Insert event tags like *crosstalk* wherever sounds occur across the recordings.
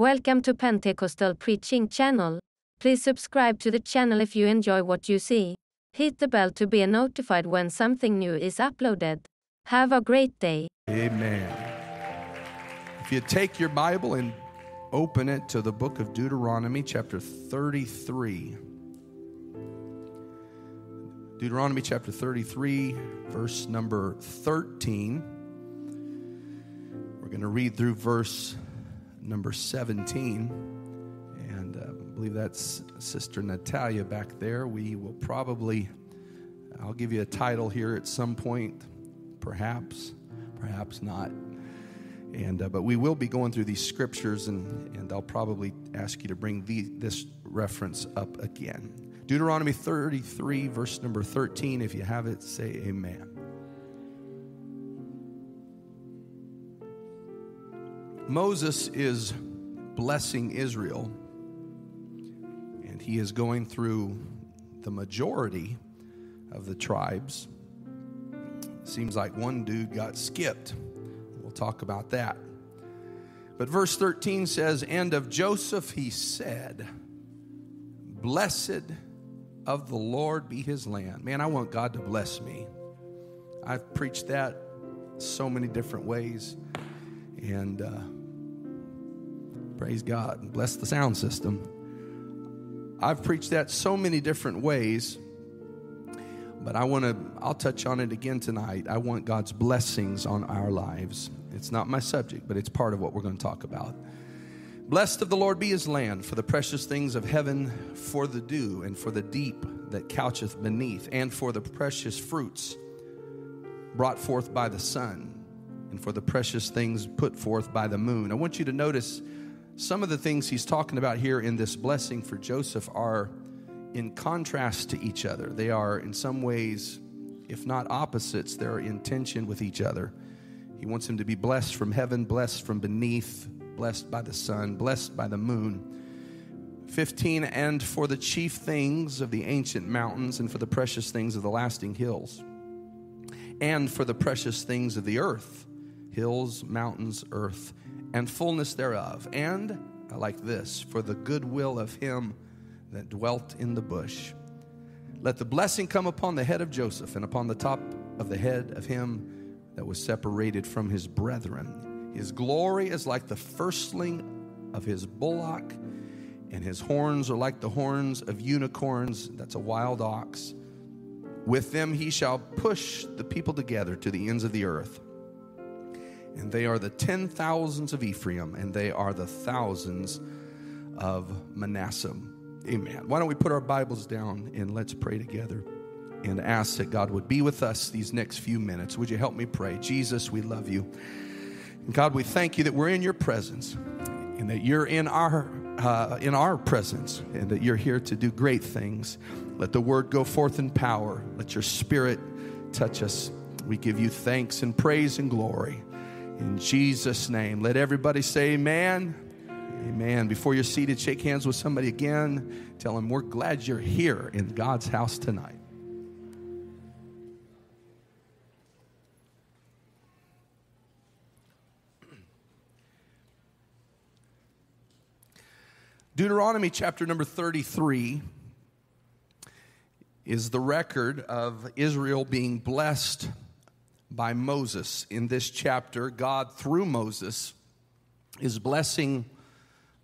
Welcome to Pentecostal Preaching Channel. Please subscribe to the channel if you enjoy what you see. Hit the bell to be notified when something new is uploaded. Have a great day. Amen. If you take your Bible and open it to the book of Deuteronomy, chapter 33. Deuteronomy chapter 33, verse number 13. We're going to read through verse number 17. And uh, I believe that's Sister Natalia back there. We will probably, I'll give you a title here at some point, perhaps, perhaps not. And, uh, but we will be going through these scriptures, and, and I'll probably ask you to bring the, this reference up again. Deuteronomy 33, verse number 13. If you have it, say amen. Moses is blessing Israel, and he is going through the majority of the tribes. Seems like one dude got skipped. We'll talk about that. But verse 13 says, And of Joseph he said, Blessed of the Lord be his land. Man, I want God to bless me. I've preached that so many different ways. And uh, praise God. Bless the sound system. I've preached that so many different ways. But I want to, I'll touch on it again tonight. I want God's blessings on our lives. It's not my subject, but it's part of what we're going to talk about. Blessed of the Lord be his land, for the precious things of heaven, for the dew, and for the deep that coucheth beneath, and for the precious fruits brought forth by the sun, and for the precious things put forth by the moon. I want you to notice some of the things he's talking about here in this blessing for Joseph are in contrast to each other. They are, in some ways, if not opposites, they're in tension with each other. He wants him to be blessed from heaven, blessed from beneath, blessed by the sun, blessed by the moon. 15, and for the chief things of the ancient mountains, and for the precious things of the lasting hills, and for the precious things of the earth, hills, mountains, earth, and fullness thereof. And, I like this, for the goodwill of him that dwelt in the bush. Let the blessing come upon the head of Joseph, and upon the top of the head of him that was separated from his brethren his glory is like the firstling of his bullock, and his horns are like the horns of unicorns. That's a wild ox. With them he shall push the people together to the ends of the earth. And they are the ten thousands of Ephraim, and they are the thousands of Manasseh. Amen. Why don't we put our Bibles down and let's pray together and ask that God would be with us these next few minutes. Would you help me pray? Jesus, we love you. And God, we thank you that we're in your presence and that you're in our uh, in our presence and that you're here to do great things. Let the word go forth in power. Let your spirit touch us. We give you thanks and praise and glory. In Jesus' name. Let everybody say amen. Amen. Before you're seated, shake hands with somebody again. Tell them we're glad you're here in God's house tonight. Deuteronomy chapter number 33 is the record of Israel being blessed by Moses. In this chapter, God, through Moses, is blessing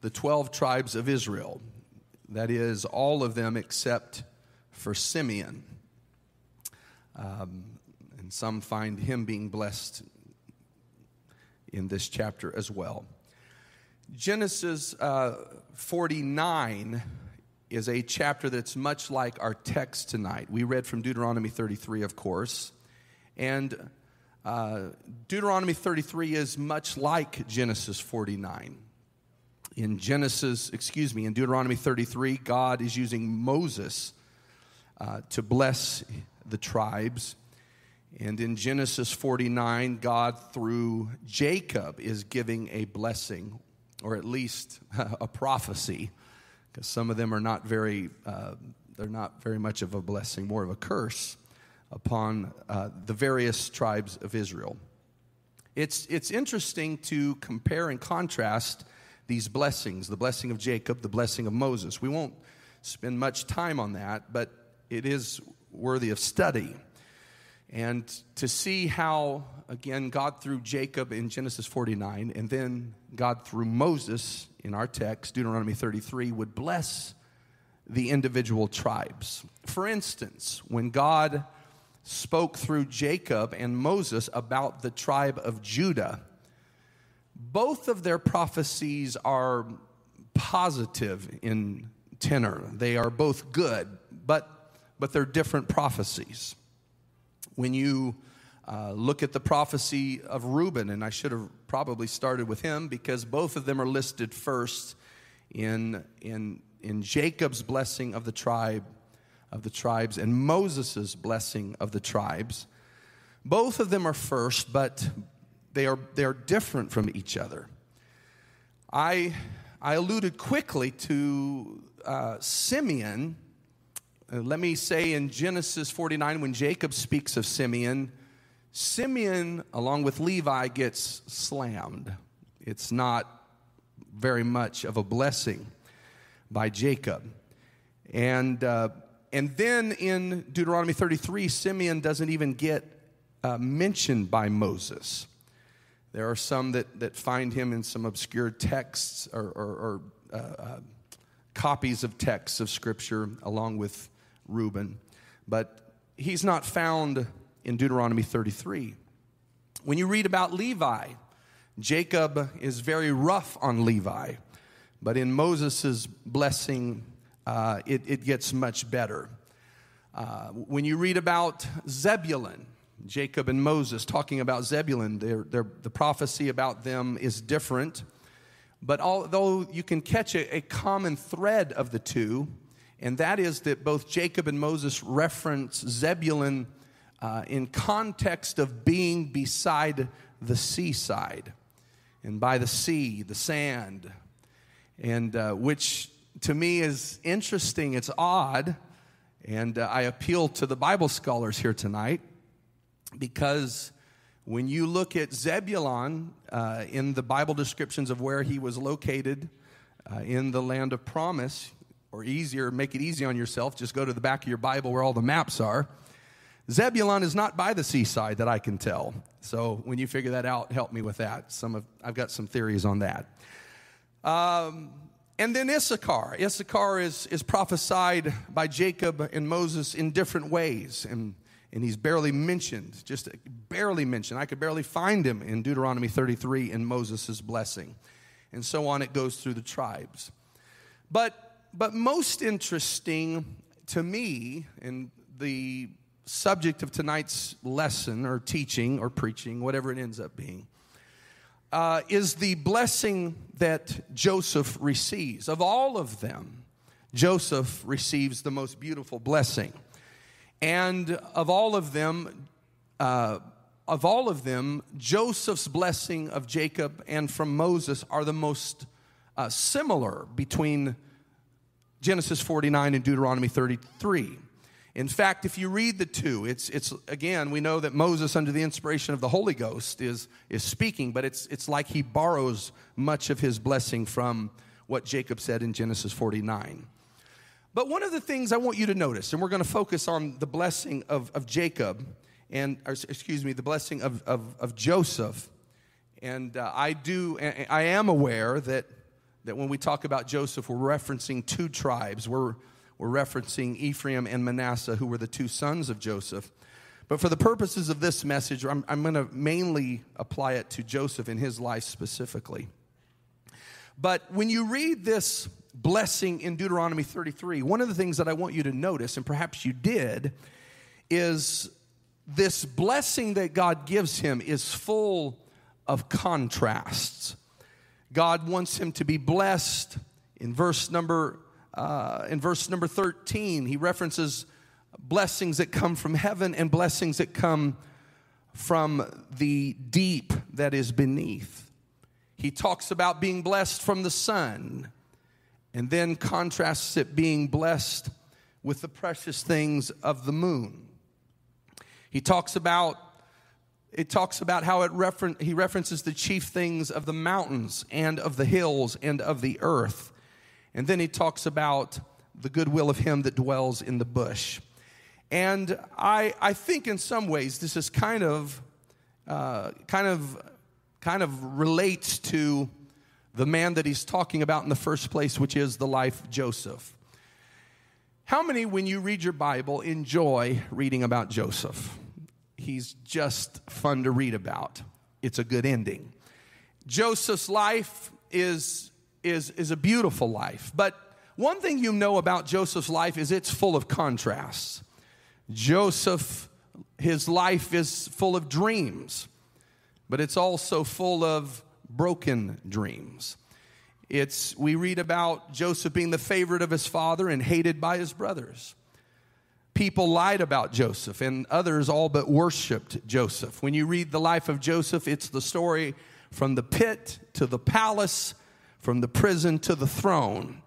the 12 tribes of Israel. That is, all of them except for Simeon. Um, and some find him being blessed in this chapter as well. Genesis uh, 49 is a chapter that's much like our text tonight. We read from Deuteronomy 33, of course. And uh, Deuteronomy 33 is much like Genesis 49. In Genesis, excuse me, in Deuteronomy 33, God is using Moses uh, to bless the tribes. And in Genesis 49, God, through Jacob, is giving a blessing or at least *laughs* a prophecy, because some of them are not very, uh, they're not very much of a blessing, more of a curse upon uh, the various tribes of Israel. It's, it's interesting to compare and contrast these blessings the blessing of Jacob, the blessing of Moses. We won't spend much time on that, but it is worthy of study. And to see how, again, God through Jacob in Genesis 49, and then God through Moses in our text, Deuteronomy 33, would bless the individual tribes. For instance, when God spoke through Jacob and Moses about the tribe of Judah, both of their prophecies are positive in tenor. They are both good, but, but they're different prophecies. When you uh, look at the prophecy of Reuben, and I should have probably started with him because both of them are listed first in, in, in Jacob's blessing of the tribe of the tribes and Moses' blessing of the tribes. Both of them are first, but they are, they are different from each other. I, I alluded quickly to uh, Simeon. Uh, let me say in Genesis 49, when Jacob speaks of Simeon, Simeon, along with Levi, gets slammed. It's not very much of a blessing by Jacob. And uh, and then in Deuteronomy 33, Simeon doesn't even get uh, mentioned by Moses. There are some that, that find him in some obscure texts or, or, or uh, uh, copies of texts of Scripture along with Reuben, but he's not found in Deuteronomy 33. When you read about Levi, Jacob is very rough on Levi, but in Moses' blessing, uh, it, it, gets much better. Uh, when you read about Zebulun, Jacob and Moses talking about Zebulun, they're, they're, the prophecy about them is different. But although you can catch a, a common thread of the two, and that is that both Jacob and Moses reference Zebulun uh, in context of being beside the seaside and by the sea, the sand, and uh, which to me is interesting. It's odd. And uh, I appeal to the Bible scholars here tonight because when you look at Zebulon uh, in the Bible descriptions of where he was located uh, in the land of promise, or easier, make it easy on yourself, just go to the back of your Bible where all the maps are. Zebulon is not by the seaside that I can tell. So when you figure that out, help me with that. Some of, I've got some theories on that. Um, and then Issachar. Issachar is, is prophesied by Jacob and Moses in different ways. And, and he's barely mentioned, just barely mentioned. I could barely find him in Deuteronomy 33 in Moses' blessing. And so on, it goes through the tribes. But, but most interesting to me, and the subject of tonight's lesson or teaching or preaching, whatever it ends up being, uh, is the blessing that Joseph receives. Of all of them, Joseph receives the most beautiful blessing. And of all of them, uh, of all of them, Joseph's blessing of Jacob and from Moses are the most uh, similar between Genesis 49 and Deuteronomy 33. In fact, if you read the two, it's, it's again, we know that Moses, under the inspiration of the Holy Ghost, is, is speaking, but it's, it's like he borrows much of his blessing from what Jacob said in Genesis 49. But one of the things I want you to notice, and we're going to focus on the blessing of, of Jacob, and or, excuse me, the blessing of, of, of Joseph. And uh, I do, I am aware that, that when we talk about Joseph, we're referencing two tribes. We're we're referencing Ephraim and Manasseh, who were the two sons of Joseph. But for the purposes of this message, I'm, I'm going to mainly apply it to Joseph in his life specifically. But when you read this blessing in Deuteronomy 33, one of the things that I want you to notice, and perhaps you did, is this blessing that God gives him is full of contrasts. God wants him to be blessed. In verse number uh, in verse number 13, he references blessings that come from heaven and blessings that come from the deep that is beneath. He talks about being blessed from the sun and then contrasts it being blessed with the precious things of the moon. He talks about it talks about how it referen- he references the chief things of the mountains and of the hills and of the earth. And then he talks about the goodwill of him that dwells in the bush. And I, I think in some ways this is kind of, uh, kind of, kind of relates to the man that he's talking about in the first place, which is the life of Joseph. How many, when you read your Bible, enjoy reading about Joseph? He's just fun to read about. It's a good ending. Joseph's life is, is, is a beautiful life. But one thing you know about Joseph's life is it's full of contrasts. Joseph, his life is full of dreams, but it's also full of broken dreams. It's, we read about Joseph being the favorite of his father and hated by his brothers. People lied about Joseph, and others all but worshiped Joseph. When you read the life of Joseph, it's the story from the pit to the palace, from the prison to the throne.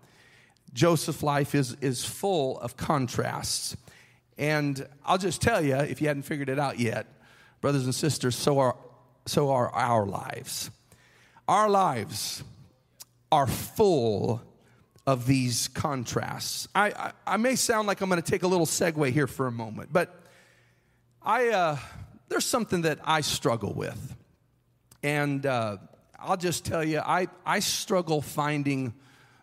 Joseph's life is, is full of contrasts. And I'll just tell you, if you hadn't figured it out yet, brothers and sisters, so are, so are our lives. Our lives are full of these contrasts. I, I, I may sound like I'm going to take a little segue here for a moment, but I, uh, there's something that I struggle with. And uh, I'll just tell you, I, I struggle finding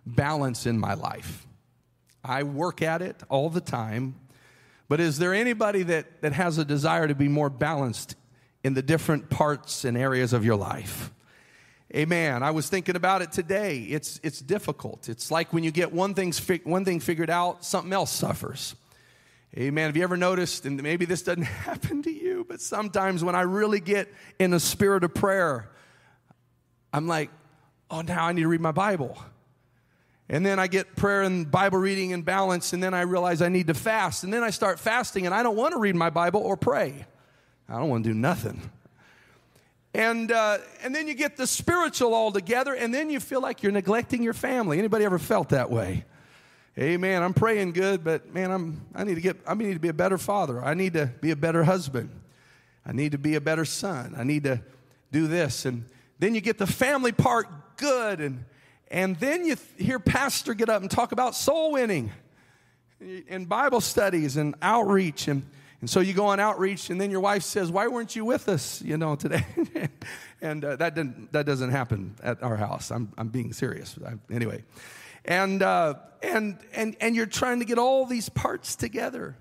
balance in my life. I work at it all the time. But is there anybody that, that has a desire to be more balanced in the different parts and areas of your life? Amen. I was thinking about it today. It's, it's difficult. It's like when you get one, thing's one thing figured out, something else suffers. Amen. Have you ever noticed, and maybe this doesn't *laughs* happen to you, but sometimes when I really get in a spirit of prayer, I'm like, oh, now I need to read my Bible. And then I get prayer and Bible reading and balance, and then I realize I need to fast. And then I start fasting, and I don't want to read my Bible or pray. I don't want to do nothing. And, uh, and then you get the spiritual all together, and then you feel like you're neglecting your family. Anybody ever felt that way? Amen. I'm praying good, but man, I'm, I, need to get, I need to be a better father. I need to be a better husband. I need to be a better son. I need to do this. And then you get the family part good, and and then you hear pastor get up and talk about soul winning and Bible studies and outreach. And, and so you go on outreach, and then your wife says, Why weren't you with us, you know, today? *laughs* and uh, that, didn't, that doesn't happen at our house. I'm, I'm being serious. I, anyway. And, uh, and, and, and you're trying to get all these parts together.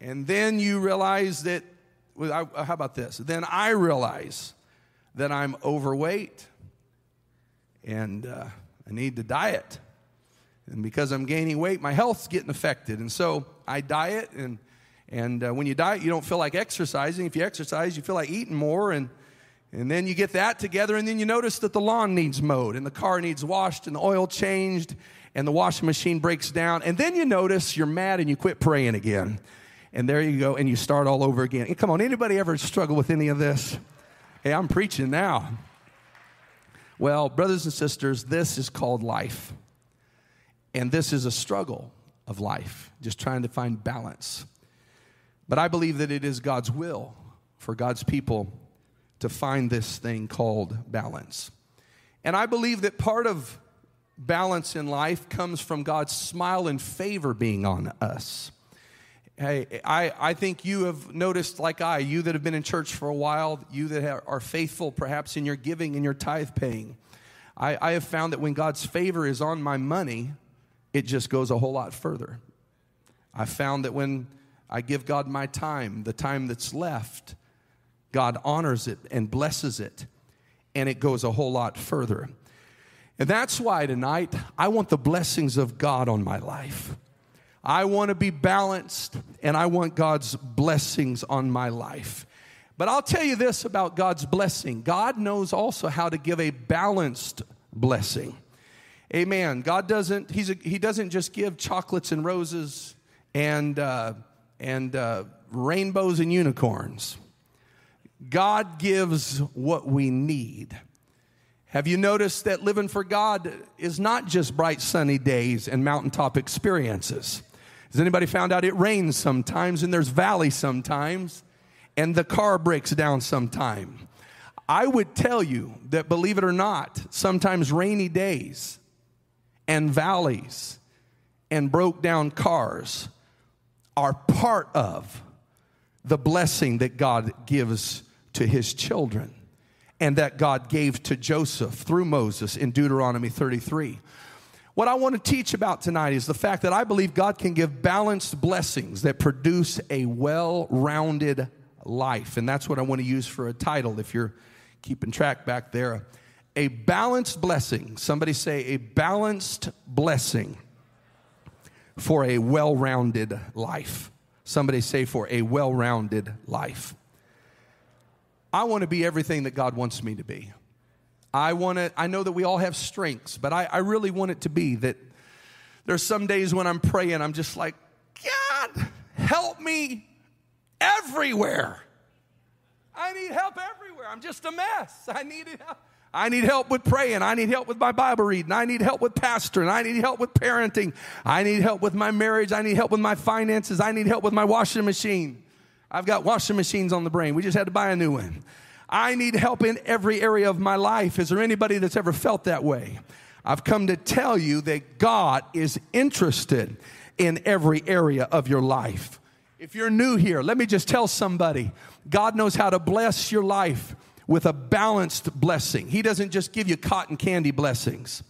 And then you realize that, well, I, how about this? Then I realize that I'm overweight and uh, I need to diet. And because I'm gaining weight, my health's getting affected. And so I diet, and, and uh, when you diet, you don't feel like exercising. If you exercise, you feel like eating more. And, and then you get that together, and then you notice that the lawn needs mowed, and the car needs washed, and the oil changed, and the washing machine breaks down. And then you notice you're mad and you quit praying again. And there you go, and you start all over again. Come on, anybody ever struggle with any of this? Hey, I'm preaching now. Well, brothers and sisters, this is called life. And this is a struggle of life, just trying to find balance. But I believe that it is God's will for God's people to find this thing called balance. And I believe that part of balance in life comes from God's smile and favor being on us. Hey, I, I think you have noticed, like I, you that have been in church for a while, you that are faithful perhaps in your giving and your tithe paying. I, I have found that when God's favor is on my money, it just goes a whole lot further. I found that when I give God my time, the time that's left, God honors it and blesses it, and it goes a whole lot further. And that's why tonight I want the blessings of God on my life. I want to be balanced and I want God's blessings on my life. But I'll tell you this about God's blessing God knows also how to give a balanced blessing. Amen. God doesn't, he's a, He doesn't just give chocolates and roses and, uh, and uh, rainbows and unicorns. God gives what we need. Have you noticed that living for God is not just bright sunny days and mountaintop experiences? Has anybody found out it rains sometimes and there's valley sometimes? and the car breaks down sometime. I would tell you that, believe it or not, sometimes rainy days and valleys and broke down cars are part of the blessing that God gives to his children and that God gave to Joseph through Moses in Deuteronomy 33. What I want to teach about tonight is the fact that I believe God can give balanced blessings that produce a well rounded life. And that's what I want to use for a title if you're keeping track back there. A balanced blessing. Somebody say, a balanced blessing for a well rounded life. Somebody say, for a well rounded life. I want to be everything that God wants me to be. I want to, I know that we all have strengths, but I, I really want it to be that there's some days when I'm praying, I'm just like, God, help me everywhere. I need help everywhere. I'm just a mess. I need help. I need help with praying. I need help with my Bible reading. I need help with pastoring. I need help with parenting. I need help with my marriage. I need help with my finances. I need help with my washing machine. I've got washing machines on the brain. We just had to buy a new one. I need help in every area of my life. Is there anybody that's ever felt that way? I've come to tell you that God is interested in every area of your life. If you're new here, let me just tell somebody God knows how to bless your life with a balanced blessing. He doesn't just give you cotton candy blessings.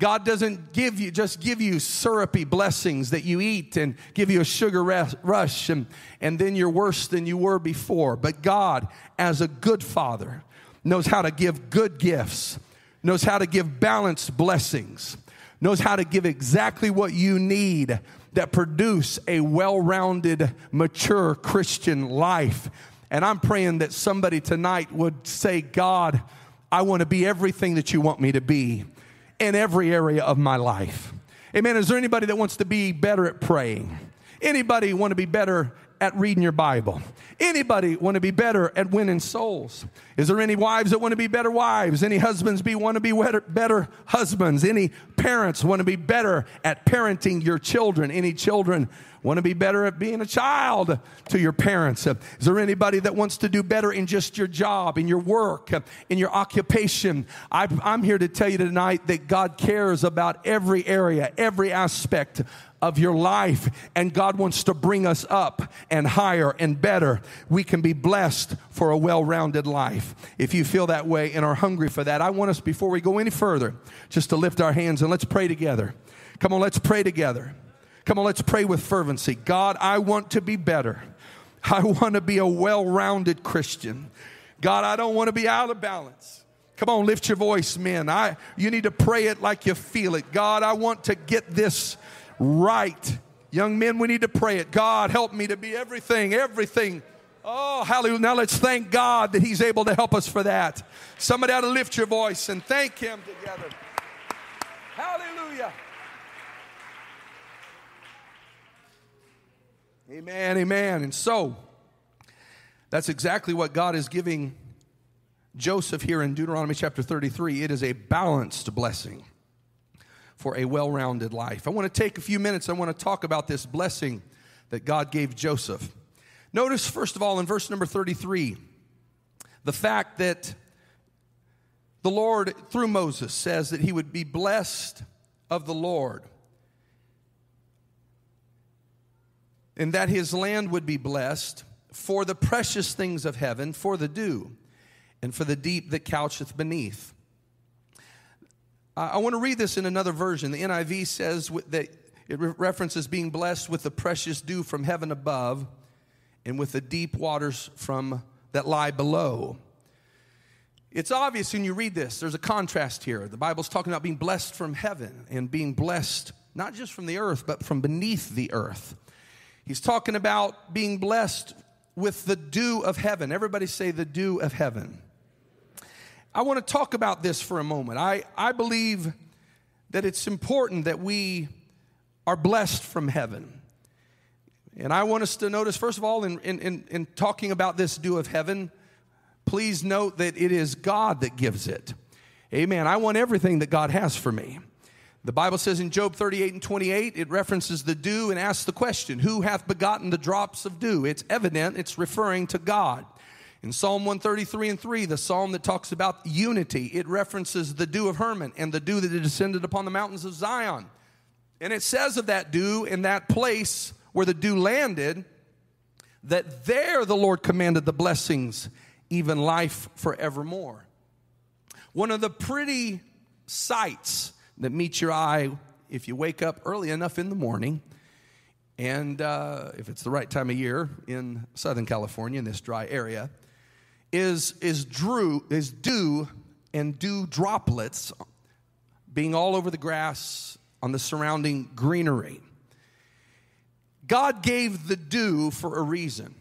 God doesn't give you just give you syrupy blessings that you eat and give you a sugar rush and, and then you're worse than you were before. But God, as a good father, knows how to give good gifts, knows how to give balanced blessings, knows how to give exactly what you need that produce a well-rounded, mature Christian life and I'm praying that somebody tonight would say, God, I want to be everything that you want me to be in every area of my life. Amen. Is there anybody that wants to be better at praying? Anybody want to be better at reading your Bible? Anybody want to be better at winning souls? Is there any wives that want to be better wives? Any husbands be want to be better, better husbands? Any parents want to be better at parenting your children? Any children want to be better at being a child to your parents? Is there anybody that wants to do better in just your job, in your work, in your occupation? I'm here to tell you tonight that God cares about every area, every aspect of your life, and God wants to bring us up and higher and better. We can be blessed for a well rounded life. If you feel that way and are hungry for that, I want us, before we go any further, just to lift our hands and let's pray together. Come on, let's pray together. Come on, let's pray with fervency. God, I want to be better. I want to be a well rounded Christian. God, I don't want to be out of balance. Come on, lift your voice, men. I, you need to pray it like you feel it. God, I want to get this right. Young men, we need to pray it. God, help me to be everything, everything. Oh, hallelujah. Now let's thank God that He's able to help us for that. Somebody ought to lift your voice and thank Him together. Hallelujah. Amen, amen. And so, that's exactly what God is giving Joseph here in Deuteronomy chapter 33. It is a balanced blessing for a well rounded life. I want to take a few minutes. I want to talk about this blessing that God gave Joseph. Notice, first of all, in verse number 33, the fact that the Lord, through Moses, says that he would be blessed of the Lord and that his land would be blessed for the precious things of heaven, for the dew, and for the deep that coucheth beneath. I want to read this in another version. The NIV says that it references being blessed with the precious dew from heaven above and with the deep waters from that lie below. It's obvious when you read this, there's a contrast here. The Bible's talking about being blessed from heaven and being blessed not just from the earth, but from beneath the earth. He's talking about being blessed with the dew of heaven. Everybody say the dew of heaven. I want to talk about this for a moment. I, I believe that it's important that we are blessed from heaven. And I want us to notice, first of all, in, in, in, talking about this dew of heaven, please note that it is God that gives it. Amen. I want everything that God has for me. The Bible says in Job 38 and 28, it references the dew and asks the question, Who hath begotten the drops of dew? It's evident it's referring to God. In Psalm 133 and 3, the psalm that talks about unity, it references the dew of Hermon and the dew that descended upon the mountains of Zion. And it says of that dew in that place where the dew landed, that there the Lord commanded the blessings, even life forevermore. One of the pretty sights that meets your eye if you wake up early enough in the morning, and uh, if it's the right time of year in Southern California, in this dry area, is, is, drew, is dew and dew droplets being all over the grass on the surrounding greenery. God gave the dew for a reason.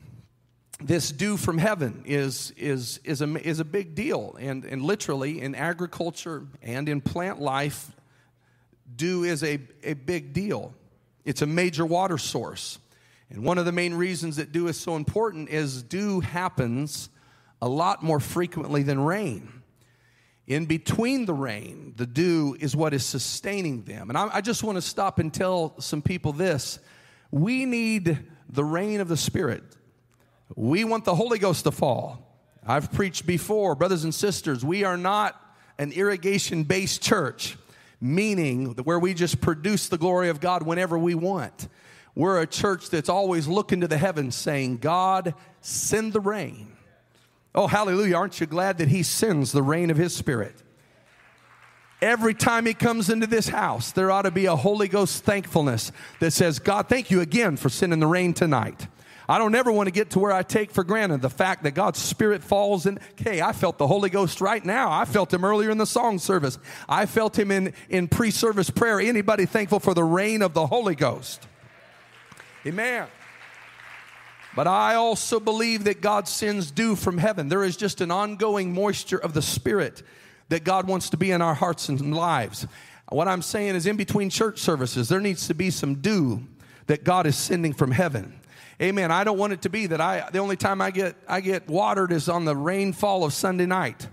This dew from heaven is, is, is, a, is a big deal. And, and literally, in agriculture and in plant life, dew is a, a big deal. It's a major water source. And one of the main reasons that dew is so important is dew happens a lot more frequently than rain. In between the rain, the dew is what is sustaining them. And I, I just want to stop and tell some people this we need the rain of the Spirit. We want the Holy Ghost to fall. I've preached before, brothers and sisters, we are not an irrigation based church, meaning where we just produce the glory of God whenever we want. We're a church that's always looking to the heavens saying, God, send the rain. Oh, hallelujah. Aren't you glad that He sends the rain of His Spirit? Every time He comes into this house, there ought to be a Holy Ghost thankfulness that says, God, thank you again for sending the rain tonight. I don't ever want to get to where I take for granted the fact that God's Spirit falls in. Okay, I felt the Holy Ghost right now. I felt Him earlier in the song service. I felt Him in, in pre service prayer. Anybody thankful for the rain of the Holy Ghost? Amen. But I also believe that God sends dew from heaven. There is just an ongoing moisture of the Spirit that God wants to be in our hearts and lives. What I'm saying is, in between church services, there needs to be some dew that God is sending from heaven. Amen. I don't want it to be that I the only time I get I get watered is on the rainfall of Sunday night.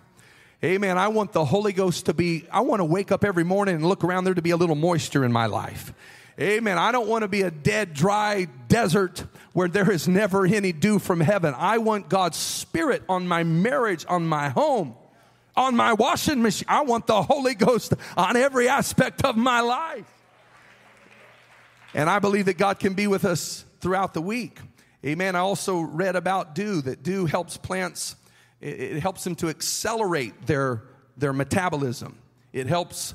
Amen. I want the Holy Ghost to be, I want to wake up every morning and look around there to be a little moisture in my life. Amen. I don't want to be a dead, dry desert where there is never any dew from heaven. I want God's Spirit on my marriage, on my home, on my washing machine. I want the Holy Ghost on every aspect of my life. And I believe that God can be with us throughout the week. Amen. I also read about dew, that dew helps plants, it, helps them to accelerate their, their metabolism. It helps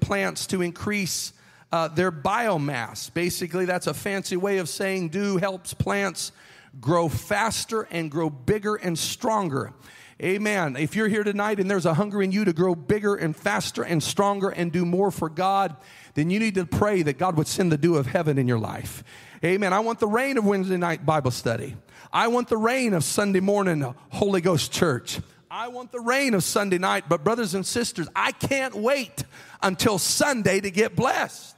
plants to increase uh, their biomass. Basically, that's a fancy way of saying dew helps plants grow faster and grow bigger and stronger. Amen. If you're here tonight and there's a hunger in you to grow bigger and faster and stronger and do more for God, then you need to pray that God would send the dew of heaven in your life. Amen. I want the rain of Wednesday night Bible study. I want the rain of Sunday morning uh, Holy Ghost church. I want the rain of Sunday night, but brothers and sisters, I can't wait until Sunday to get blessed.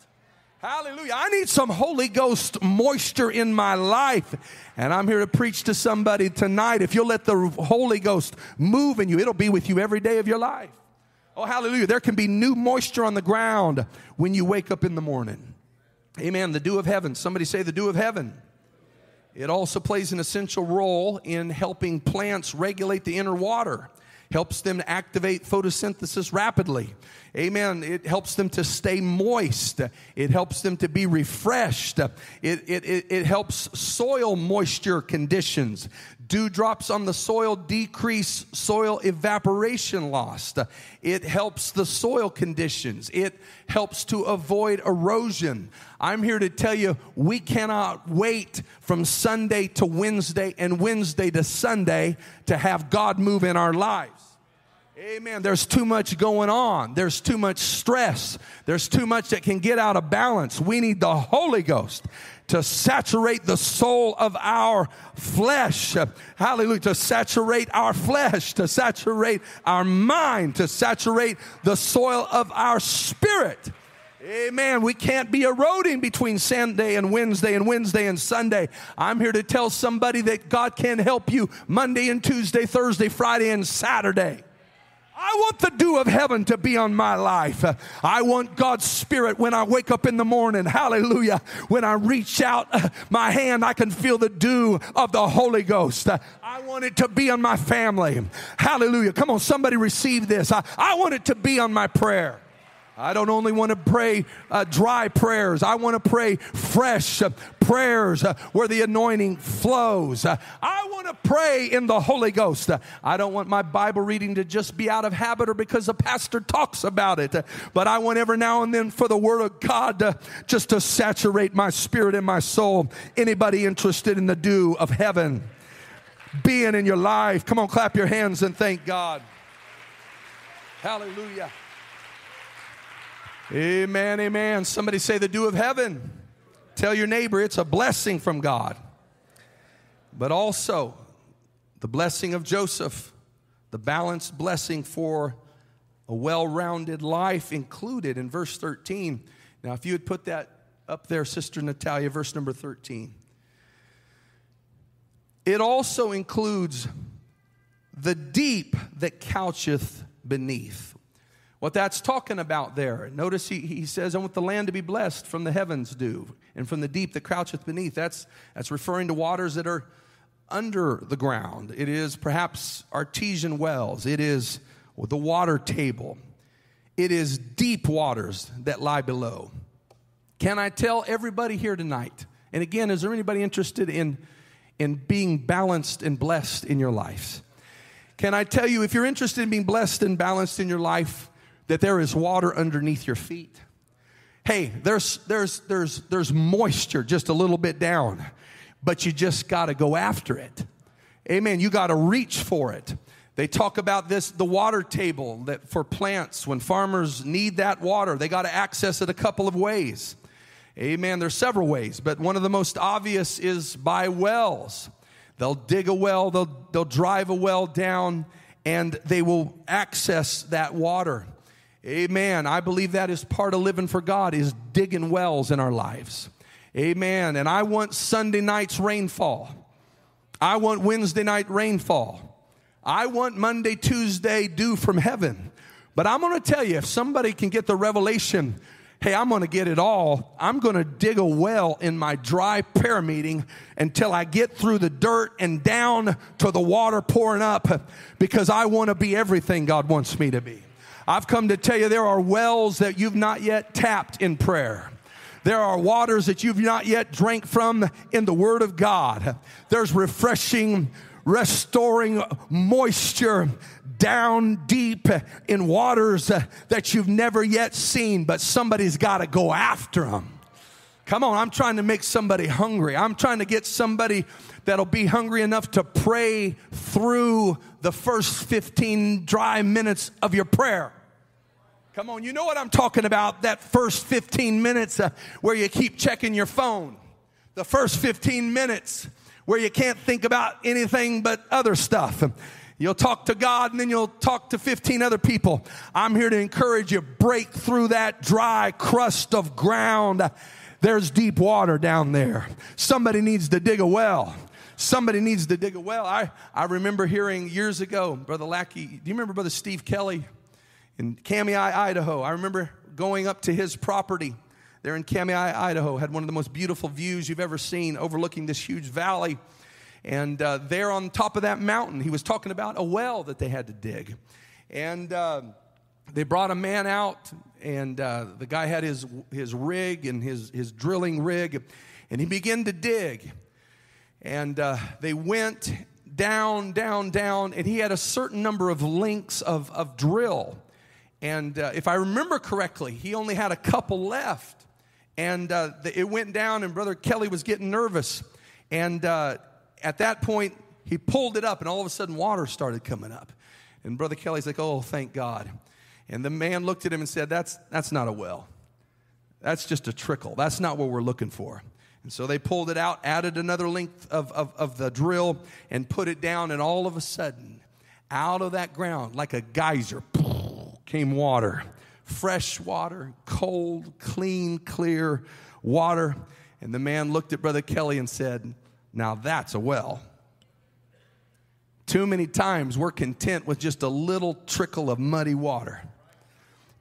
Hallelujah. I need some Holy Ghost moisture in my life. And I'm here to preach to somebody tonight. If you'll let the Holy Ghost move in you, it'll be with you every day of your life. Oh, hallelujah. There can be new moisture on the ground when you wake up in the morning. Amen. The dew of heaven. Somebody say the dew of heaven. It also plays an essential role in helping plants regulate the inner water helps them to activate photosynthesis rapidly. Amen. It helps them to stay moist. It helps them to be refreshed. It, it, it, it helps soil moisture conditions. Dewdrops on the soil decrease soil evaporation loss. It helps the soil conditions. It helps to avoid erosion. I'm here to tell you we cannot wait from Sunday to Wednesday and Wednesday to Sunday to have God move in our lives. Amen. There's too much going on. There's too much stress. There's too much that can get out of balance. We need the Holy Ghost to saturate the soul of our flesh. Hallelujah. To saturate our flesh, to saturate our mind, to saturate the soil of our spirit. Amen. We can't be eroding between Sunday and Wednesday and Wednesday and Sunday. I'm here to tell somebody that God can help you Monday and Tuesday, Thursday, Friday, and Saturday. I want the dew of heaven to be on my life. I want God's Spirit when I wake up in the morning. Hallelujah. When I reach out uh, my hand, I can feel the dew of the Holy Ghost. I want it to be on my family. Hallelujah. Come on, somebody receive this. I, I want it to be on my prayer. I don't only want to pray uh, dry prayers. I want to pray fresh uh, prayers uh, where the anointing flows. Uh, I want to pray in the Holy Ghost. Uh, I don't want my Bible reading to just be out of habit or because the pastor talks about it, uh, but I want every now and then for the Word of God just to saturate my spirit and my soul. Anybody interested in the dew of heaven being in your life? Come on, clap your hands and thank God. Hallelujah. Amen, amen. Somebody say the dew of heaven. Tell your neighbor it's a blessing from God. But also the blessing of Joseph, the balanced blessing for a well rounded life included in verse 13. Now, if you would put that up there, Sister Natalia, verse number 13. It also includes the deep that coucheth beneath. What that's talking about there, notice he, he says, I want the land to be blessed from the heavens dew, and from the deep that croucheth beneath. That's, that's referring to waters that are under the ground. It is perhaps artesian wells. It is the water table. It is deep waters that lie below. Can I tell everybody here tonight? And again, is there anybody interested in, in being balanced and blessed in your life? Can I tell you, if you're interested in being blessed and balanced in your life, that there is water underneath your feet. Hey, there's, there's, there's, there's moisture just a little bit down, but you just got to go after it. Amen. You got to reach for it. They talk about this, the water table that for plants, when farmers need that water, they got to access it a couple of ways. Amen. There's several ways, but one of the most obvious is by wells. They'll dig a well, they'll, they'll drive a well down, and they will access that water. Amen. I believe that is part of living for God is digging wells in our lives. Amen. And I want Sunday night's rainfall. I want Wednesday night rainfall. I want Monday, Tuesday dew from heaven. But I'm going to tell you if somebody can get the revelation, hey, I'm going to get it all. I'm going to dig a well in my dry prayer meeting until I get through the dirt and down to the water pouring up because I want to be everything God wants me to be. I've come to tell you there are wells that you've not yet tapped in prayer. There are waters that you've not yet drank from in the Word of God. There's refreshing, restoring moisture down deep in waters that you've never yet seen, but somebody's got to go after them. Come on, I'm trying to make somebody hungry. I'm trying to get somebody that'll be hungry enough to pray through the first 15 dry minutes of your prayer. Come on, you know what I'm talking about. That first 15 minutes uh, where you keep checking your phone. The first 15 minutes where you can't think about anything but other stuff. You'll talk to God and then you'll talk to 15 other people. I'm here to encourage you break through that dry crust of ground. There's deep water down there. Somebody needs to dig a well. Somebody needs to dig a well. I, I remember hearing years ago, Brother Lackey, do you remember Brother Steve Kelly in Kamiah, Idaho? I remember going up to his property there in Kamiah, Idaho. Had one of the most beautiful views you've ever seen, overlooking this huge valley. And uh, there on top of that mountain, he was talking about a well that they had to dig. And uh, they brought a man out, and uh, the guy had his, his rig and his, his drilling rig, and he began to dig. And uh, they went down, down, down, and he had a certain number of links of, of drill. And uh, if I remember correctly, he only had a couple left. And uh, the, it went down, and Brother Kelly was getting nervous. And uh, at that point, he pulled it up, and all of a sudden, water started coming up. And Brother Kelly's like, Oh, thank God. And the man looked at him and said, That's, that's not a well. That's just a trickle. That's not what we're looking for. And so they pulled it out, added another length of, of, of the drill, and put it down. And all of a sudden, out of that ground, like a geyser, *laughs* came water fresh water, cold, clean, clear water. And the man looked at Brother Kelly and said, Now that's a well. Too many times we're content with just a little trickle of muddy water.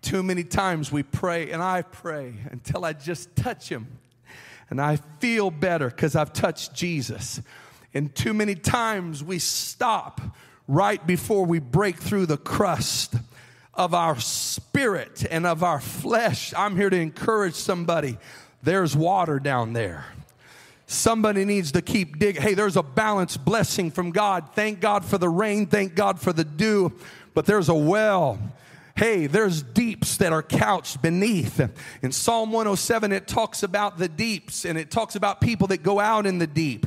Too many times we pray, and I pray until I just touch Him. And I feel better because I've touched Jesus. And too many times we stop right before we break through the crust of our spirit and of our flesh. I'm here to encourage somebody. There's water down there. Somebody needs to keep digging. Hey, there's a balanced blessing from God. Thank God for the rain. Thank God for the dew. But there's a well. Hey, there's deeps that are couched beneath. In Psalm 107, it talks about the deeps and it talks about people that go out in the deep.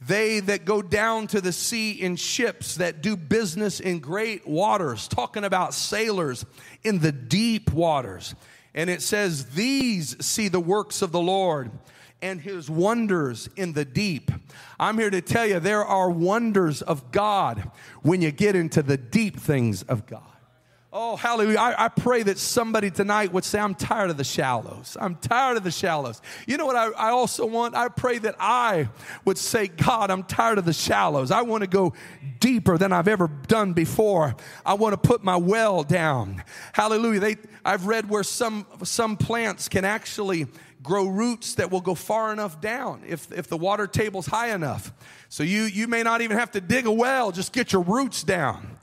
They that go down to the sea in ships that do business in great waters, talking about sailors in the deep waters. And it says, These see the works of the Lord and his wonders in the deep. I'm here to tell you there are wonders of God when you get into the deep things of God. Oh, hallelujah. I, I, pray that somebody tonight would say, I'm tired of the shallows. I'm tired of the shallows. You know what I, I also want? I pray that I would say, God, I'm tired of the shallows. I want to go deeper than I've ever done before. I want to put my well down. Hallelujah. They, I've read where some, some plants can actually grow roots that will go far enough down if, if the water table's high enough. So you, you may not even have to dig a well, just get your roots down.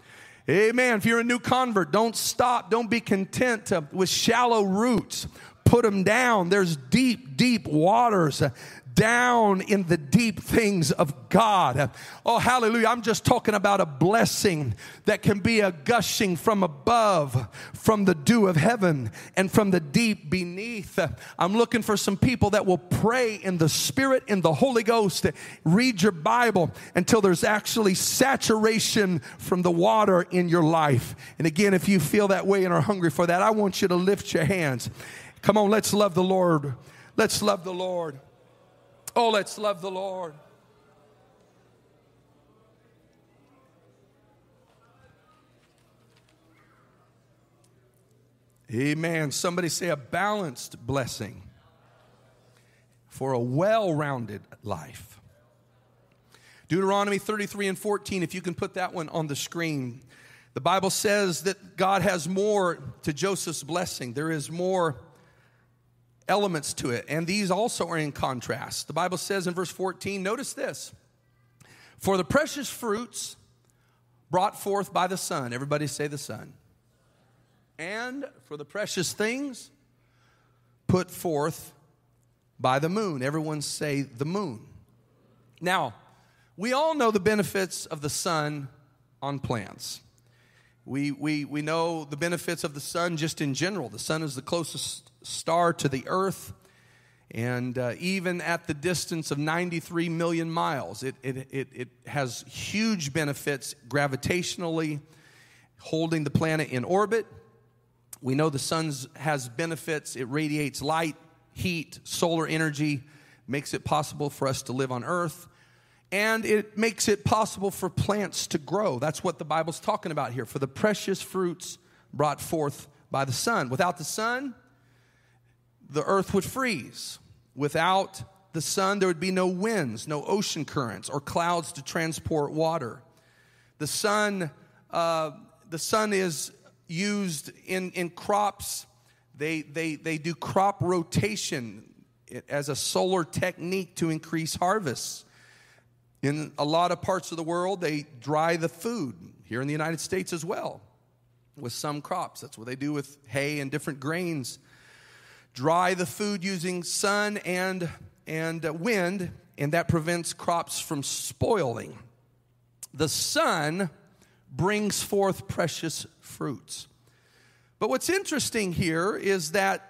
Amen. If you're a new convert, don't stop. Don't be content to, with shallow roots. Put them down. There's deep, deep waters down in the deep things of God. Oh, hallelujah. I'm just talking about a blessing that can be a gushing from above, from the dew of heaven, and from the deep beneath. I'm looking for some people that will pray in the Spirit, in the Holy Ghost. Read your Bible until there's actually saturation from the water in your life. And again, if you feel that way and are hungry for that, I want you to lift your hands. Come on, let's love the Lord. Let's love the Lord. Oh, let's love the Lord. Amen. Somebody say a balanced blessing for a well rounded life. Deuteronomy 33 and 14, if you can put that one on the screen. The Bible says that God has more to Joseph's blessing. There is more elements to it, and these also are in contrast. The Bible says in verse 14, notice this For the precious fruits brought forth by the sun, everybody say the sun, and for the precious things put forth by the moon. Everyone say the moon. Now, we all know the benefits of the sun on plants. We, we, we know the benefits of the sun just in general. The sun is the closest star to the earth. And uh, even at the distance of 93 million miles, it, it, it, it has huge benefits gravitationally, holding the planet in orbit. We know the sun has benefits. It radiates light, heat, solar energy, makes it possible for us to live on Earth and it makes it possible for plants to grow. That's what the Bible's talking about here for the precious fruits brought forth by the sun. Without the sun, the earth would freeze. Without the sun, there would be no winds, no ocean currents, or clouds to transport water. The sun, uh, the sun is used in, in crops. They, they, they do crop rotation as a solar technique to increase harvests. In a lot of parts of the world, they dry the food, here in the United States as well, with some crops. That's what they do with hay and different grains. Dry the food using sun and, and uh, wind, and that prevents crops from spoiling. The sun brings forth precious fruits. But what's interesting here is that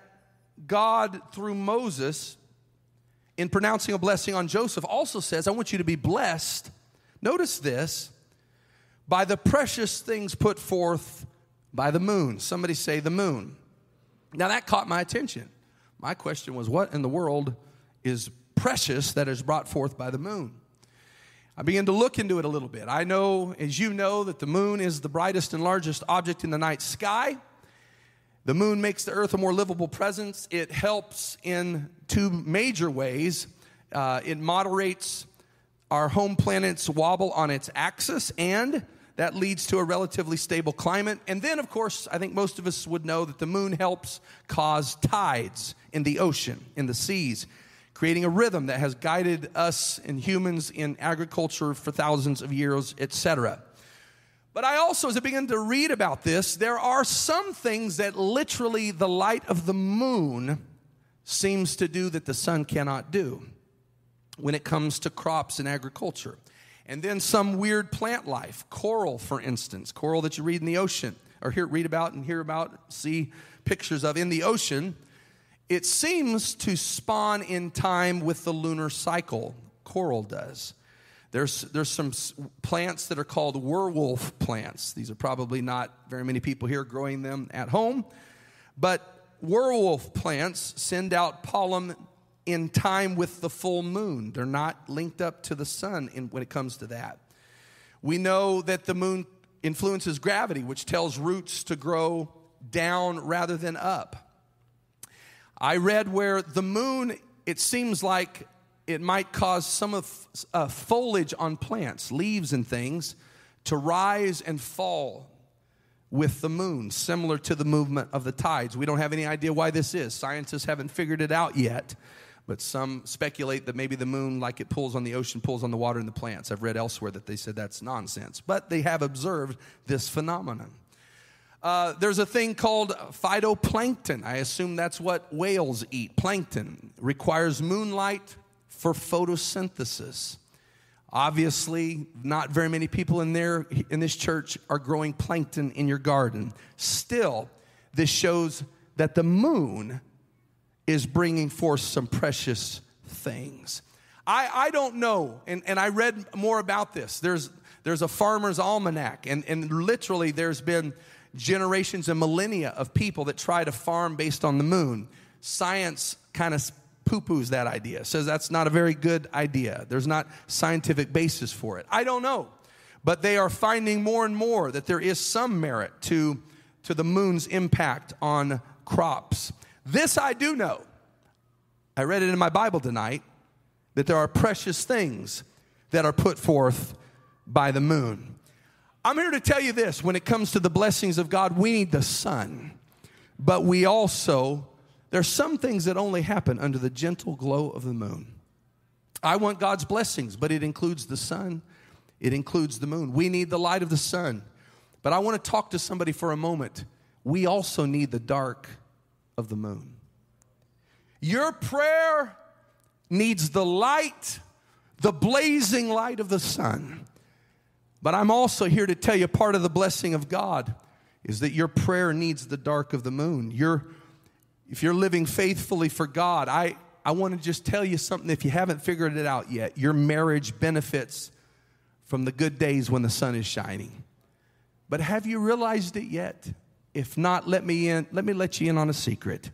God, through Moses, in pronouncing a blessing on Joseph, also says, I want you to be blessed. Notice this by the precious things put forth by the moon. Somebody say the moon. Now that caught my attention. My question was, what in the world is precious that is brought forth by the moon? I began to look into it a little bit. I know, as you know, that the moon is the brightest and largest object in the night sky. The moon makes the earth a more livable presence. It helps in two major ways. Uh, it moderates Our home planets wobble on its axis, and that leads to a relatively stable climate. And then, of course, I think most of us would know that the moon helps cause tides in the ocean, in the seas, creating a rhythm that has guided us and humans in agriculture for thousands of years, etc. But I also, as I began to read about this, there are some things that literally the light of the moon seems to do that the sun cannot do when it comes to crops and agriculture. And then some weird plant life, coral, for instance, coral that you read in the ocean or hear, read about and hear about, see pictures of in the ocean. It seems to spawn in time with the lunar cycle, coral does. There's, there's some plants that are called werewolf plants. These are probably not very many people here growing them at home. But werewolf plants send out pollen in time with the full moon. They're not linked up to the sun in, when it comes to that. We know that the moon influences gravity, which tells roots to grow down rather than up. I read where the moon, it seems like it might cause some of uh, foliage on plants, leaves and things, to rise and fall with the moon, similar to the movement of the tides. We don't have any idea why this is. Scientists haven't figured it out yet, but some speculate that maybe the moon, like it pulls on the ocean, pulls on the water and the plants. I've read elsewhere that they said that's nonsense, but they have observed this phenomenon. Uh, there's a thing called phytoplankton. I assume that's what whales eat. Plankton requires moonlight for photosynthesis. Obviously, not very many people in there in this church are growing plankton in your garden. Still, this shows that the moon is bringing forth some precious things. I, I don't know, and, and I read more about this. There's, there's a farmer's almanac, and, and literally there's been generations and millennia of people that try to farm based on the moon. Science kind of poo poos that idea, says that's not a very good idea. There's not scientific basis for it. I don't know. But they are finding more and more that there is some merit to, to the moon's impact on crops. This I do know. I read it in my Bible tonight that there are precious things that are put forth by the moon. I'm here to tell you this when it comes to the blessings of God, we need the sun, but we also there are some things that only happen under the gentle glow of the moon. I want God's blessings, but it includes the sun, it includes the moon. We need the light of the sun. But I want to talk to somebody for a moment. We also need the dark of the moon. Your prayer needs the light, the blazing light of the sun. But I'm also here to tell you part of the blessing of God is that your prayer needs the dark of the moon. Your if you're living faithfully for God, I, I want to just tell you something if you haven't figured it out yet. Your marriage benefits from the good days when the sun is shining. But have you realized it yet? If not, let me in, let me let you in on a secret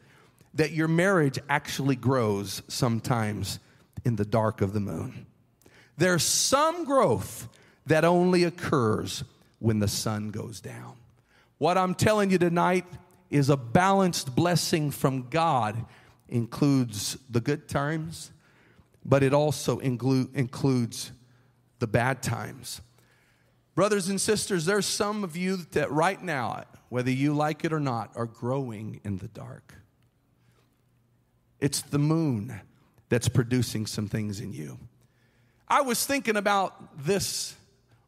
that your marriage actually grows sometimes in the dark of the moon. There's some growth that only occurs when the sun goes down. What I'm telling you tonight is a balanced blessing from God, includes the good times, but it also include, includes the bad times. Brothers and sisters, there's some of you that right now, whether you like it or not, are growing in the dark. It's the moon that's producing some things in you. I was thinking about this,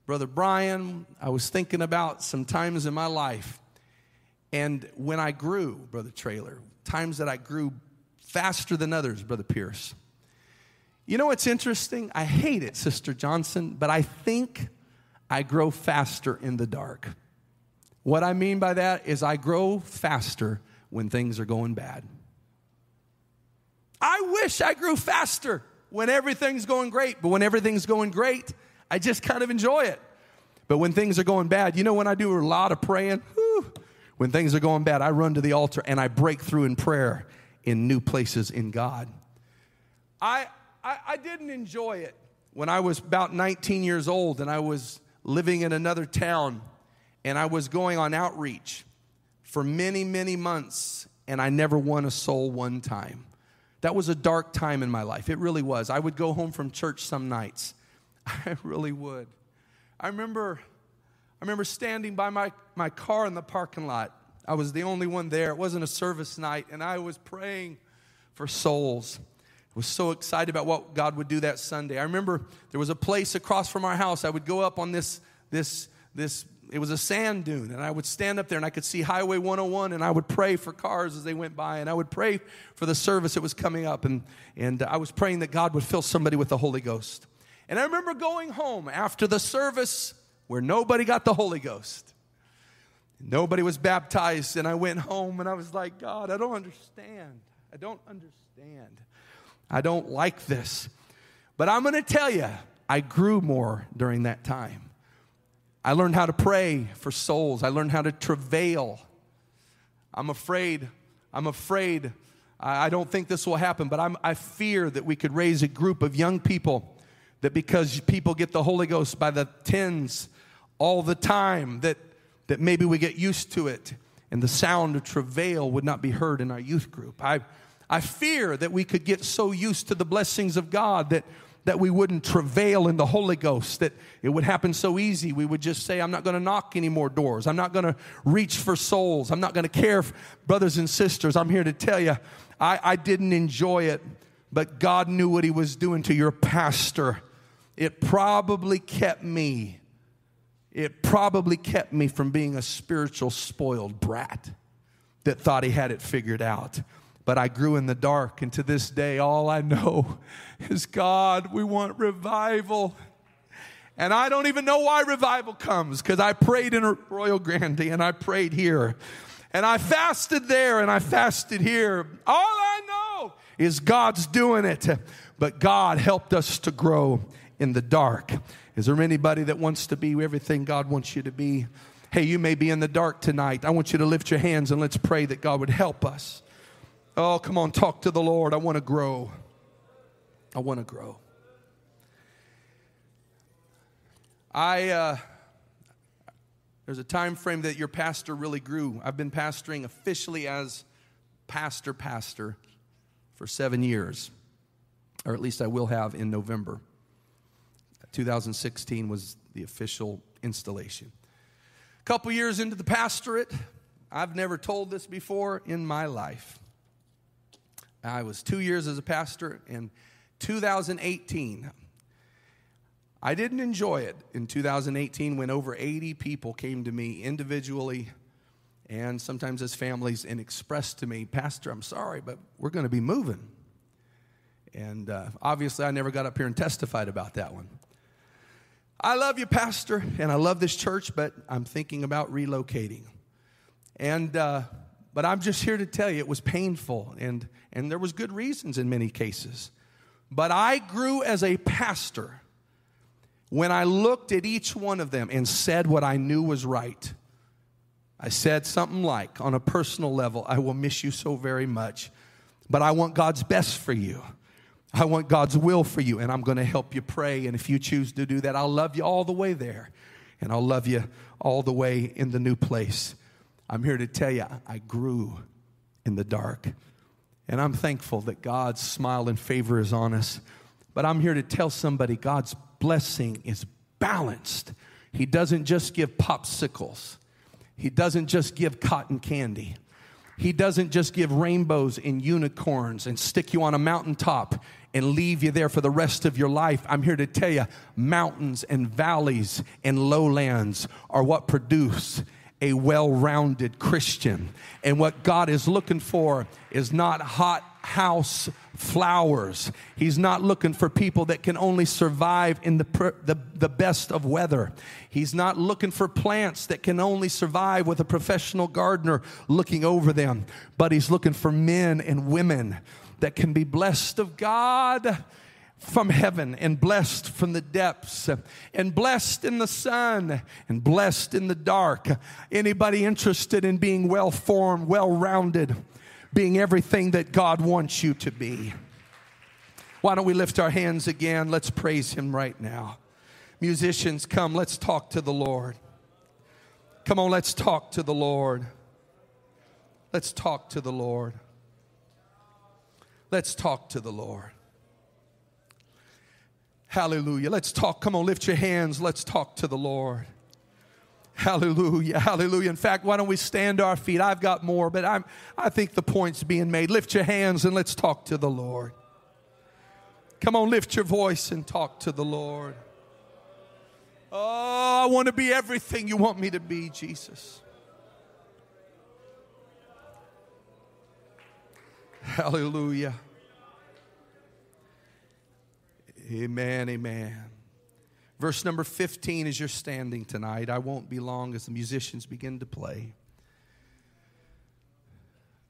Brother Brian. I was thinking about some times in my life and when I grew, Brother Trailer, times that I grew faster than others, Brother Pierce. You know what's interesting? I hate it, Sister Johnson, but I think I grow faster in the dark. What I mean by that is I grow faster when things are going bad. I wish I grew faster when everything's going great, but when everything's going great, I just kind of enjoy it. But when things are going bad, you know when I do a lot of praying? Whew, when things are going bad, I run to the altar and I break through in prayer in new places in God. I, I, I didn't enjoy it when I was about 19 years old and I was living in another town and I was going on outreach for many, many months and I never won a soul one time. That was a dark time in my life. It really was. I would go home from church some nights. *laughs* I really would. I remember, I remember standing by my, my car in the parking lot. I was the only one there. It wasn't a service night, and I was praying for souls. I was so excited about what God would do that Sunday. I remember there was a place across from our house. I would go up on this, this, this it was a sand dune and i would stand up there and i could see highway 101 and i would pray for cars as they went by and i would pray for the service that was coming up and, and i was praying that god would fill somebody with the holy ghost and i remember going home after the service where nobody got the holy ghost. Nobody was baptized and i went home and i was like god i don't understand. I don't understand. I don't like this. But i'm going to tell you i grew more during that time. I learned how to pray for souls. I learned how to travail. I'm afraid, I'm afraid, I don't think this will happen, but I'm, I fear that we could raise a group of young people that because people get the Holy Ghost by the tens all the time, that, that maybe we get used to it and the sound of travail would not be heard in our youth group. I, I fear that we could get so used to the blessings of God that that we wouldn't travail in the Holy Ghost, that it would happen so easy. We would just say, I'm not going to knock any more doors. I'm not going to reach for souls. I'm not going to care, brothers and sisters. I'm here to tell you, I, I didn't enjoy it, but God knew what He was doing to your pastor. It probably kept me, it probably kept me from being a spiritual spoiled brat that thought he had it figured out but I grew in the dark. And to this day, all I know *laughs* is God, we want revival. And I don't even know why revival comes because I prayed in Arroyo Grande and I prayed here. And I fasted there and I fasted here. All I know is God's doing it. But God helped us to grow in the dark. Is there anybody that wants to be everything God wants you to be? Hey, you may be in the dark tonight. I want you to lift your hands and let's pray that God would help us. Oh, come on, talk to the Lord. I want to grow. I want to grow. I uh, there's a time frame that your pastor really grew. I've been pastoring officially as pastor pastor for 7 years. Or at least I will have in November. 2016 was the official installation. A couple years into the pastorate, I've never told this before in my life. I was two years as a pastor in 2018. I didn't enjoy it in 2018 when over 80 people came to me individually and sometimes as families and expressed to me, Pastor, I'm sorry, but we're going to be moving. And uh, obviously, I never got up here and testified about that one. I love you, Pastor, and I love this church, but I'm thinking about relocating. And uh, but I'm just here to tell you it was painful and, and there was good reasons in many cases. But I grew as a pastor when I looked at each one of them and said what I knew was right. I said something like, on a personal level, I will miss you so very much, but I want God's best for you. I want God's will for you, and I'm going to help you pray. And if you choose to do that, I'll love you all the way there, and I'll love you all the way in the new place. I'm here to tell you, I grew in the dark. And I'm thankful that God's smile and favor is on us. But I'm here to tell somebody God's blessing is balanced. He doesn't just give popsicles, He doesn't just give cotton candy. He doesn't just give rainbows and unicorns and stick you on a mountaintop and leave you there for the rest of your life. I'm here to tell you mountains and valleys and lowlands are what produce a well rounded Christian. And what God is looking for is not hot house flowers. He's not looking for people that can only survive in the, the, the best of weather. He's not looking for plants that can only survive with a professional gardener looking over them. But He's looking for men and women that can be blessed of God from heaven and blessed from the depths and blessed in the sun and blessed in the dark. Anybody interested in being well formed, well rounded, being everything that God wants you to be? Why don't we lift our hands again? Let's praise Him right now. Musicians, come, let's talk to the Lord. Come on, let's talk to the Lord. Let's talk to the Lord. Let's talk to the Lord. Hallelujah. Let's talk. Come on, lift your hands. Let's talk to the Lord. Hallelujah, hallelujah. In fact, why don't we stand our feet? I've got more, but I'm, I think the point's being made. Lift your hands and let's talk to the Lord. Come on, lift your voice and talk to the Lord. Oh, I want to be everything you want me to be, Jesus. Hallelujah. Amen, amen. Verse number 15 as you're standing tonight. I won't be long as the musicians begin to play.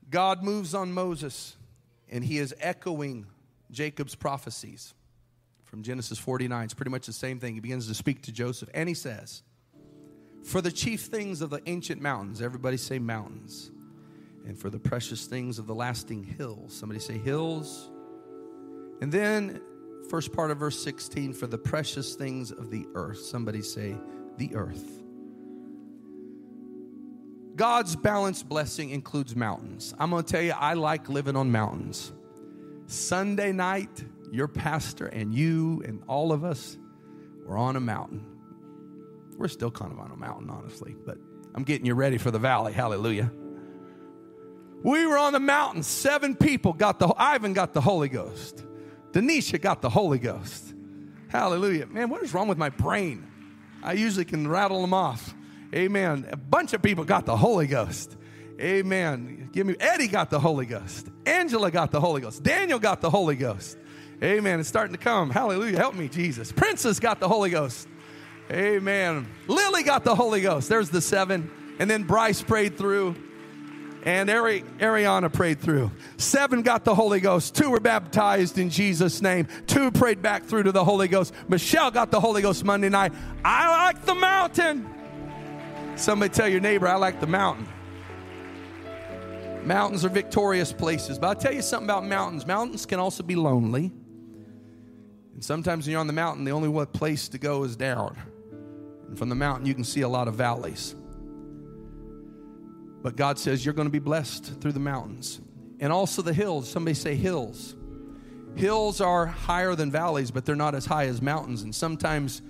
God moves on Moses, and he is echoing Jacob's prophecies from Genesis 49. It's pretty much the same thing. He begins to speak to Joseph, and he says, For the chief things of the ancient mountains, everybody say mountains, and for the precious things of the lasting hills, somebody say hills. And then, first part of verse 16, for the precious things of the earth, somebody say the earth. God's balanced blessing includes mountains. I'm to tell you, I like living on mountains. Sunday night, your pastor and you and all of us were on a mountain. We're still kind of on a mountain, honestly, but I'm getting you ready for the valley. Hallelujah. We were on the mountain. Seven people got the, Ivan got the Holy Ghost. Denisha got the Holy Ghost. Hallelujah. Man, what is wrong with my brain? I usually can rattle them off. Amen. A bunch of people got the Holy Ghost. Amen. Give me Eddie got the Holy Ghost. Angela got the Holy Ghost. Daniel got the Holy Ghost. Amen. It's starting to come. Hallelujah. Help me, Jesus. Princess got the Holy Ghost. Amen. Lily got the Holy Ghost. There's the seven. And then Bryce prayed through. And Ari- Ariana prayed through. Seven got the Holy Ghost. Two were baptized in Jesus' name. Two prayed back through to the Holy Ghost. Michelle got the Holy Ghost Monday night. I like the mountain. Somebody tell your neighbor, I like the mountain. Mountains are victorious places. But I'll tell you something about mountains. Mountains can also be lonely. And sometimes when you're on the mountain, the only place to go is down. And from the mountain, you can see a lot of valleys. But God says you're going to be blessed through the mountains. And also the hills. Somebody say hills. Hills are higher than valleys, but they're not as high as mountains. And sometimes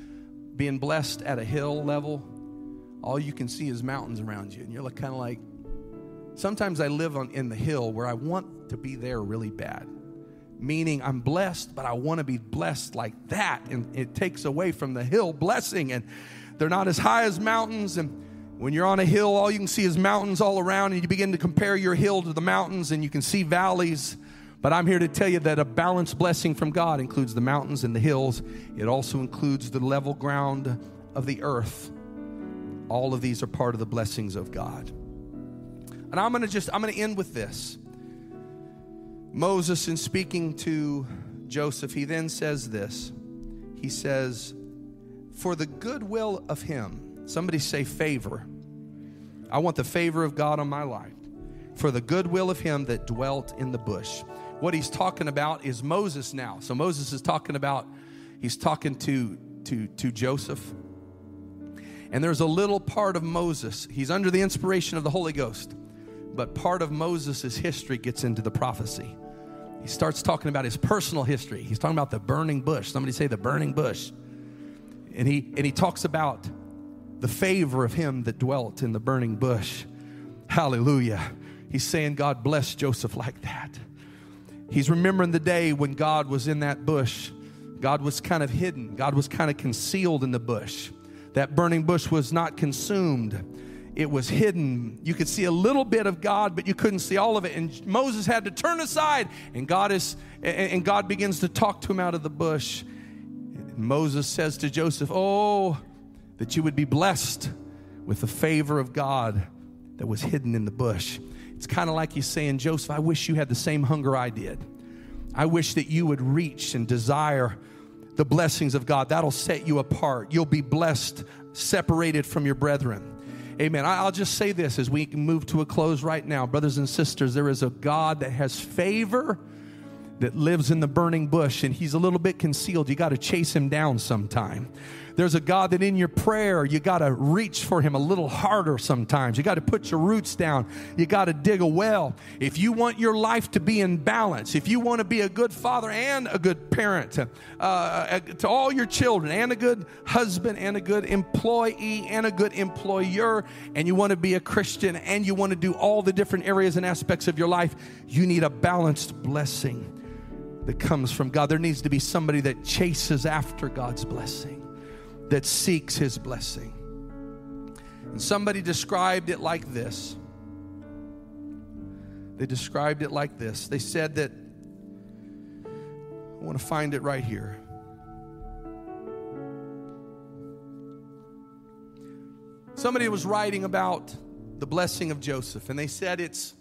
being blessed at a hill level, all you can see is mountains around you. And you're kind of like, sometimes I live on, in the hill where I want to be there really bad. Meaning I'm blessed, but I want to be blessed like that. And it takes away from the hill blessing. And they're not as high as mountains. And when you're on a hill, all you can see is mountains all around, and you begin to compare your hill to the mountains, and you can see valleys. But I'm here to tell you that a balanced blessing from God includes the mountains and the hills. It also includes the level ground of the earth. All of these are part of the blessings of God. And I'm going to just I'm going to end with this. Moses in speaking to Joseph, he then says this. He says, "For the goodwill of him Somebody say favor. I want the favor of God on my life for the goodwill of him that dwelt in the bush. What he's talking about is Moses now. So Moses is talking about, he's talking to, to, to Joseph. And there's a little part of Moses. He's under the inspiration of the Holy Ghost. But part of Moses' history gets into the prophecy. He starts talking about his personal history. He's talking about the burning bush. Somebody say the burning bush. And he and he talks about the favor of him that dwelt in the burning bush. Hallelujah. He's saying, God bless Joseph like that. He's remembering the day when God was in that bush. God was kind of hidden, God was kind of concealed in the bush. That burning bush was not consumed. It was hidden. You could see a little bit of God, but you couldn't see all of it. And Moses had to turn aside, and God is and God begins to talk to him out of the bush. And Moses says to Joseph, "Oh, that you would be blessed with the favor of God that was hidden in the bush. It's kind of like you saying, Joseph, I wish you had the same hunger I did. I wish that you would reach and desire the blessings of God. That'll set you apart. You'll be blessed, separated from your brethren. Amen. I'll just say this as we move to a close right now. Brothers and sisters, there is a God that has favor that lives in the burning bush and he's a little bit concealed. You got to chase him down sometime. There's a God that in your prayer, you got to reach for Him a little harder sometimes. You got to put your roots down. You got to dig a well. If you want your life to be in balance, if you want to be a good father and a good parent uh, uh, to all your children, and a good husband, and a good employee, and a good employer, and you want to be a Christian, and you want to do all the different areas and aspects of your life, you need a balanced blessing that comes from God. There needs to be somebody that chases after God's blessing, that seeks His blessing. And somebody described it like this. They described it like this. They said that, I want to find it right here. Somebody was writing about the blessing of Joseph, and they said it's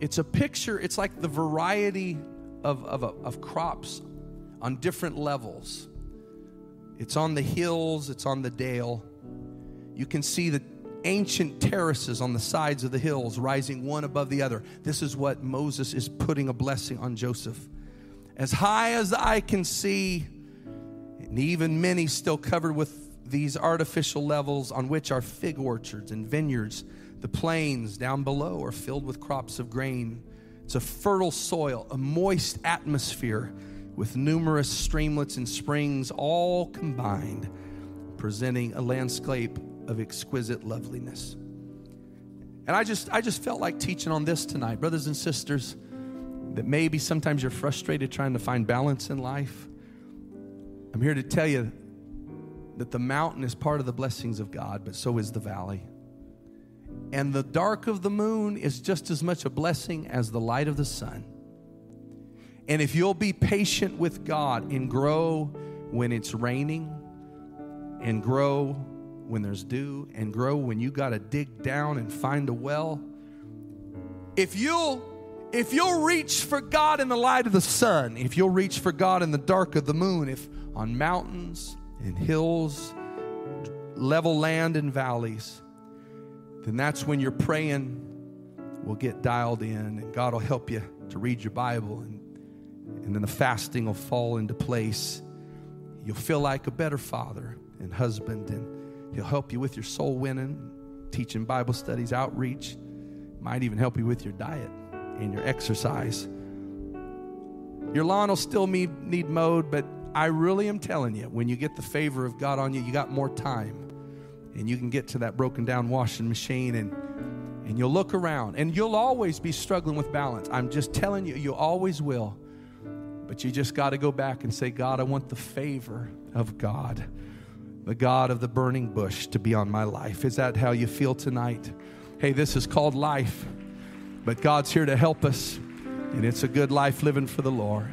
it's a picture, it's like the variety of, of, of crops on different levels. It's on the hills, it's on the dale. You can see the ancient terraces on the sides of the hills rising one above the other. This is what Moses is putting a blessing on Joseph. As high as I can see, and even many still covered with these artificial levels on which are fig orchards and vineyards. The plains down below are filled with crops of grain. It's a fertile soil, a moist atmosphere with numerous streamlets and springs all combined, presenting a landscape of exquisite loveliness. And I just I just felt like teaching on this tonight, brothers and sisters, that maybe sometimes you're frustrated trying to find balance in life. I'm here to tell you that the mountain is part of the blessings of God, but so is the valley. And the dark of the moon is just as much a blessing as the light of the sun. And if you'll be patient with God and grow when it's raining, and grow when there's dew, and grow when you got to dig down and find a well, if you'll if you'll reach for God in the light of the sun, if you'll reach for God in the dark of the moon, if on mountains and hills, level land, and valleys, then that's when your praying will get dialed in and God will help you to read your Bible and, and then the fasting will fall into place. You'll feel like a better father and husband, and He'll help you with your soul winning, teaching Bible studies, outreach, might even help you with your diet and your exercise. Your lawn will still need, need mowed, but I really am telling you, when you get the favor of God on you, you got more time. And you can get to that broken down washing machine and and you'll look around and you'll always be struggling with balance. I'm just telling you, you always will. But you just got to go back and say, God, I want the favor of God, the God of the burning bush, to be on my life. Is that how you feel tonight? Hey, this is called life, but God's here to help us, and it's a good life living for the Lord.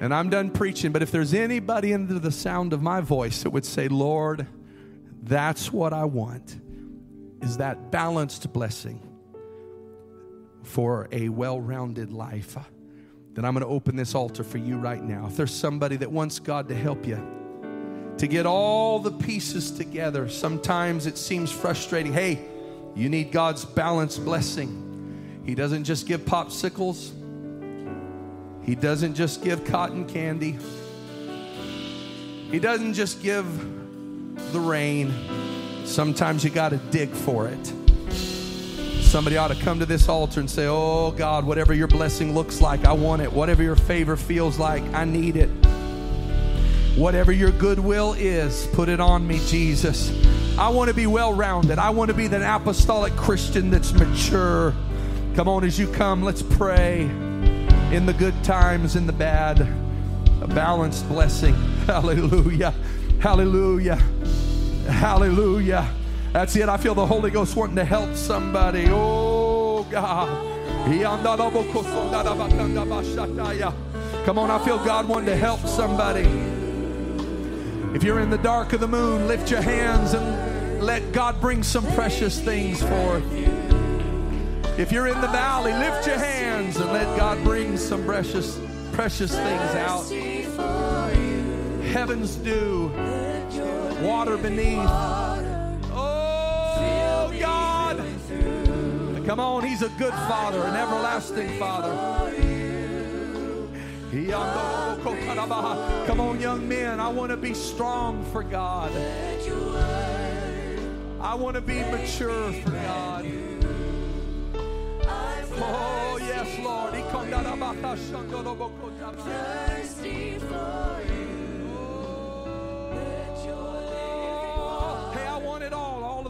And I'm done preaching, but if there's anybody under the sound of my voice that would say, Lord, that's what I want, is that balanced blessing for a well rounded life, then I'm going to open this altar for you right now. If there's somebody that wants God to help you, to get all the pieces together, sometimes it seems frustrating. Hey, you need God's balanced blessing. He doesn't just give popsicles. He doesn't just give cotton candy. He doesn't just give the rain. Sometimes you got to dig for it. Somebody ought to come to this altar and say, Oh God, whatever your blessing looks like, I want it. Whatever your favor feels like, I need it. Whatever your goodwill is, put it on me, Jesus. I want to be well rounded. I want to be the apostolic Christian that's mature. Come on, as you come, let's pray in the good times, in the bad. A balanced blessing. *laughs* Hallelujah. Hallelujah. Hallelujah. That's it. I feel the Holy Ghost wanting to help somebody. Oh, God. Come on, I feel God wanting to help somebody. If you're in the dark of the moon, lift your hands and let God bring some precious things forth. If you're in the valley, lift your hands and let God bring some precious, precious things out. Heavens dew, water beneath. Come on, He's a good Father, an everlasting Father. Come on, young men. I want to be strong for God. I want to be mature for God. Oh, yes, Lord.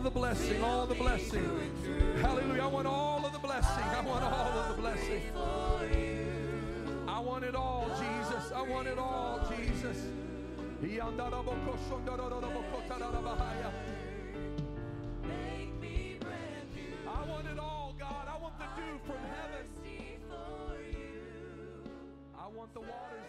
The blessing. All the blessing. Hallelujah. I want all of the blessing. I want all of the blessing. I want it all, Jesus. I want it all, Jesus. I want it all, God. I want the dew from heaven. I want the waters